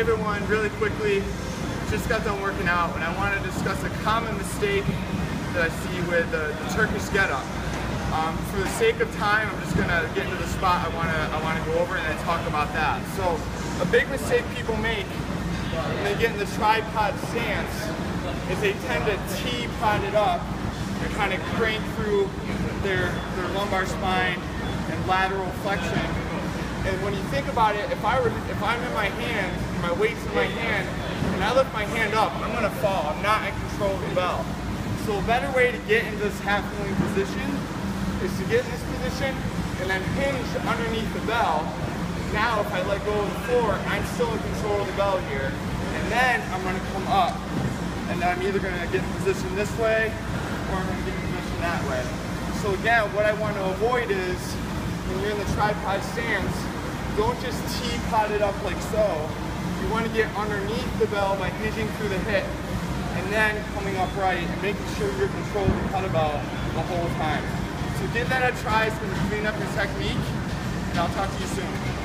everyone, really quickly, just got done working out and I want to discuss a common mistake that I see with the, the Turkish get-up. Um, for the sake of time, I'm just gonna get into the spot I wanna I wanna go over and then talk about that. So a big mistake people make when they get in the tripod stance is they tend to teapot it up and kind of crank through their their lumbar spine and lateral flexion. And when you think about it, if I were if I'm in my hand, my weight's in my hand, and I lift my hand up, I'm gonna fall. I'm not in control of the bell. So a better way to get into this half kneeling position is to get in this position and then hinge underneath the bell. Now if I let go of the floor, I'm still in control of the bell here. And then I'm gonna come up. And I'm either gonna get in position this way or I'm gonna get in position that way. So again, what I want to avoid is when you're in the tripod stance, don't just teapot it up like so. You want to get underneath the bell by hinging through the hip and then coming upright and making sure you're controlling the kettlebell the whole time. So give that a try. It's going to clean up your technique, and I'll talk to you soon.